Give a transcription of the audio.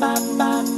ba ba